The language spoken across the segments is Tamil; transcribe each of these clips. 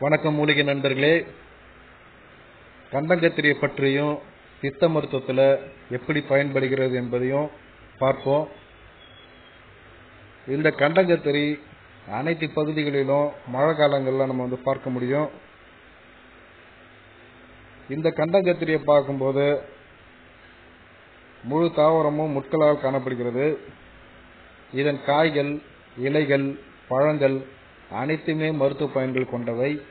வணக்கம் மூலிகை நண்பர்களே. கண்டங்கத்திரியை பற்றியும் சித்த மருத்துவத்தில் எப்படி பயன்படுகிறது என்பதையும் பார்ப்போம். இந்த கண்டங்கத்திரி அனைத்து பகுதிகளிலும் மழை காலங்களில் நம்ம வந்து பார்க்க முடியும். இந்த கண்டங்கத்திரியை பார்க்கும்போது முழு தாவரமும் முட்களால் காணப்படுகிறது. இதன் காய்கள் இலைகள் பழங்கள் அனைத்துமே மருத்துவ பயன்கள் கொண்டவை.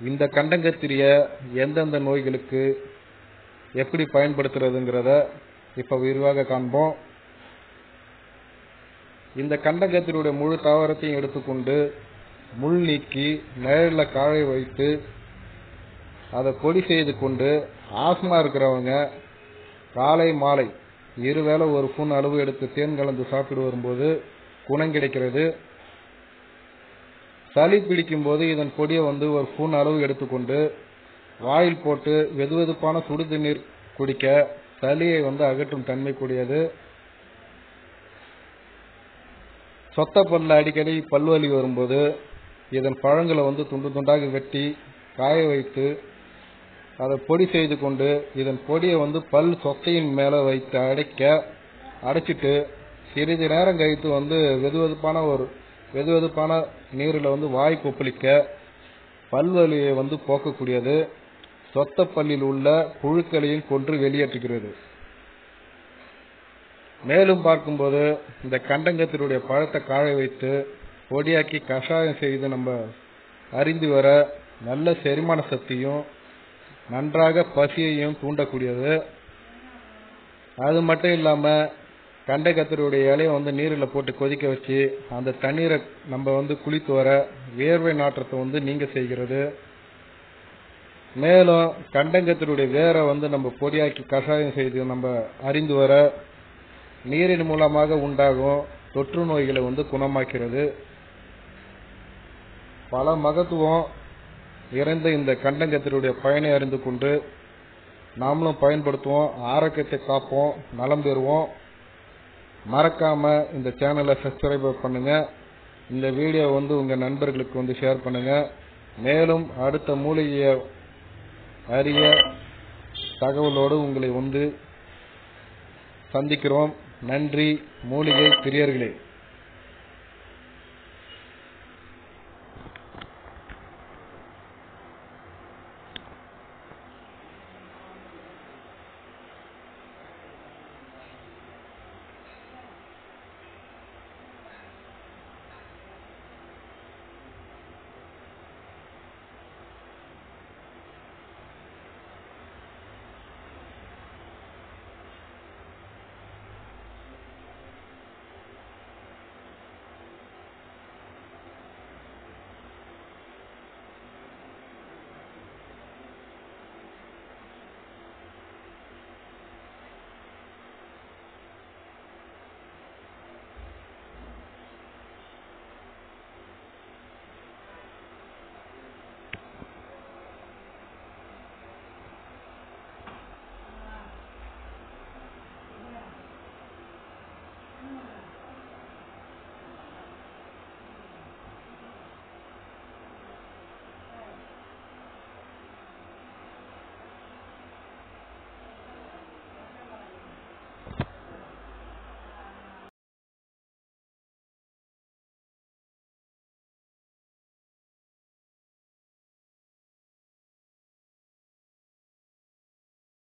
இந்த கண்டங்கத்திரிய எந்தெந்த நோய்களுக்கு எப்படி பயன்படுத்துறதுங்கிறத இப்ப விரிவாக காண்போம். இந்த கண்டங்கத்திரியுடைய முழு தாவரத்தையும் எடுத்துக்கொண்டு முள் நீக்கி நிழல்ல காய வைத்து அதை பொடி செய்து கொண்டு ஆஸ்மா இருக்கிறவங்க காலை மாலை இருவேளை ஒரு புண் அளவு எடுத்து தேன் கலந்து சாப்பிட்டு வரும்போது குணம் கிடைக்கிறது. சளி பிடிக்கும் போது இதன் பொடியை வந்து ஒரு ஸ்பூன் அளவு எடுத்துக்கொண்டு வாயில் போட்டு வெதுவெதுப்பான சுடு தண்ணீர் குடிக்க சளியை வந்து அகற்றும் தன்மை கூடியது. சொத்த பல்ல அடிக்கடி பல்வலி வரும்போது இதன் பழங்களை வந்து துண்டு துண்டாக வெட்டி காய வைத்து அதை பொடி செய்து கொண்டு இதன் பொடியை வந்து பல் சொத்தையின் மேல வைத்து அடைக்க அடைச்சிட்டு சிறிது நேரம் கழித்து வந்து வெதுவெதுப்பான ஒரு வெதுவெதுப்பான நீரில் வந்து வாய் கொப்பளிக்க பல்வலியை வந்து போக்கக்கூடியது. சொத்தப்பல்லில் உள்ள புழுக்களையும் கொன்று வெளியேற்றுகிறது. மேலும் பார்க்கும்போது இந்த கண்டங்கத்தினுடைய பழத்தை காய வைத்து பொடியாக்கி கஷாயம் செய்து நம்ம அறிந்து வர நல்ல செரிமான சக்தியும் நன்றாக பசியையும் தூண்டக்கூடியது. அது மட்டும் இல்லாமல் இல்லாம கண்டகத்தினுடைய இலையை வந்து நீரில் போட்டு கொதிக்க வச்சு அந்த தண்ணீரை நம்ம வந்து குளித்து வர வேர்வை நாற்றத்தை வந்து நீங்க செய்கிறது. மேலும் கண்டங்கத்தினுடைய வேரை வந்து நம்ம பொடியாக்கி கஷாயம் செய்து நம்ம அறிந்து வர நீரின் மூலமாக உண்டாகும் தொற்று நோய்களை வந்து குணமாக்கிறது. பல மகத்துவம் இறந்த இந்த கண்டங்கத்தினுடைய பயனை அறிந்து கொண்டு நாமளும் பயன்படுத்துவோம் ஆரோக்கியத்தை காப்போம் நலம் பெறுவோம். மறக்காம இந்த சேனலை சப்ஸ்கிரைப் பண்ணுங்க. இந்த வீடியோ வந்து உங்க நண்பர்களுக்கு வந்து ஷேர் பண்ணுங்க. மேலும் அடுத்த மூலிகையை அறிய தகவலோடு உங்களை வந்து சந்திக்கிறோம். நன்றி மூலிகை பிரியர்களே.